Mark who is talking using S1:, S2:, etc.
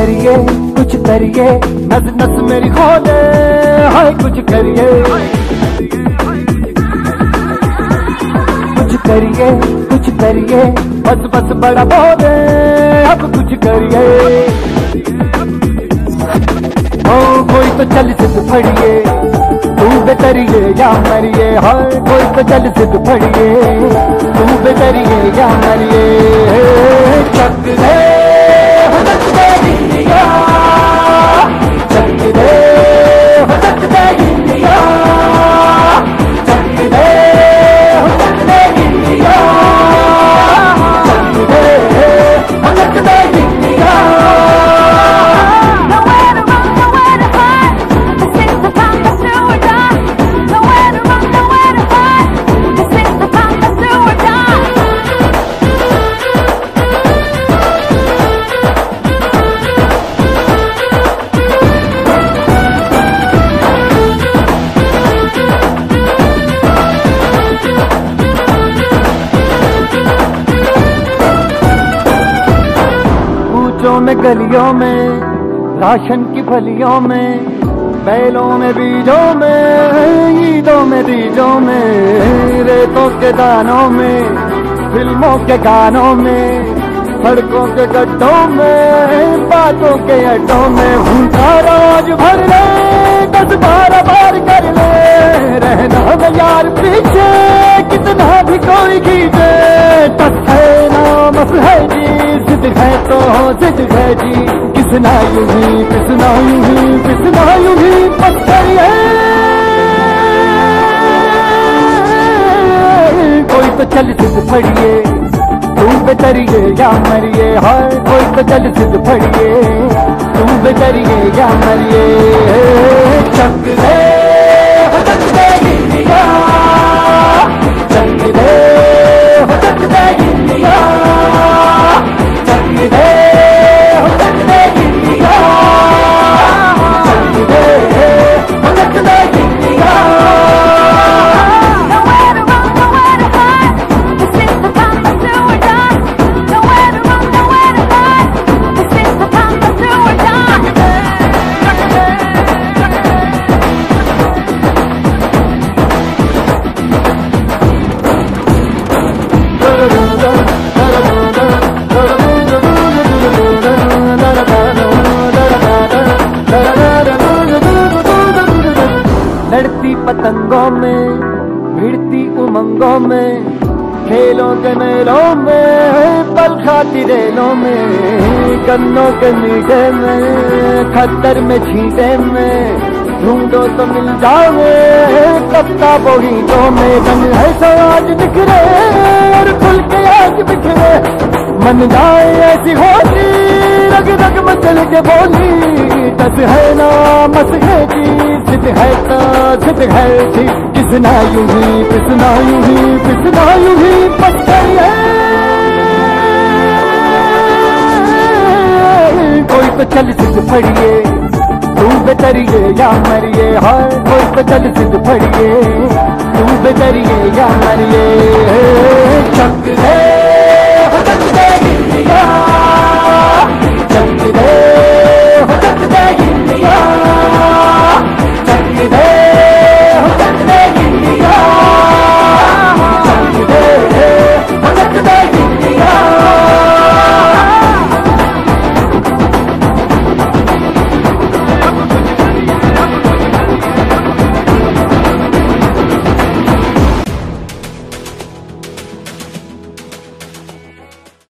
S1: करिए, कुछ करिए, नस नस मेरी खोले, हाय कुछ करिए। कुछ करिए कुछ करिए, बस बस बड़ा बोले, अब कुछ करिए। कोई तो चल सिद्ध फड़िए, तू बेतरिए या मरिए, हाय कोई तो चल सिद्ध फड़िए, तू बेतरिए या मरिए। चक दे गलियों में, राशन की फलियों में, बैलों में, बीजों में, ईदों में, बीजों में, रेतों के दानों में, फ़िल्मों के गानों में, सड़कों के गड्ढों में, बातों के अड्डों में भूखा रोज भर ले, दस बारह बार कर ले, रहना में यार पीछे, कितना भी कोई खींचे है नामस है जी जिद है तो जिद है जी। किसना यूँ ही किसना यूँ ही किसना यूँ ही पत्थर है कोई तो चल सिद्ध फड़िए, तू बेतरिए या मरिए, हाय, कोई तो चल सिद्ध फड़िए, तू बेतरिए या मरिए। पतंगों में, भिड़ती उमंगों में, खेलों के मेलों में पल खाती रेलों में, गन्नों के मीठे में खतर में छीटे में, ढूंढो तो मिल जाओगे कप्ता बोहीटों में रंग है सो आज बिखरे, और खुल के आज बिखरे, मन जाए ऐसी होती रग रग मचल के बोली, दस है ना, मस है जी जिद है तो जिद है जी किसना यूँ ही किसना यूँ ही किसना यूँ ही पत्थर है। कोई तो चल सिद्ध फड़िए, तू बेतरिए या मरिए, हाय, कोई तो चल सिद्ध फड़िए, तू बेतरिए या मरिए।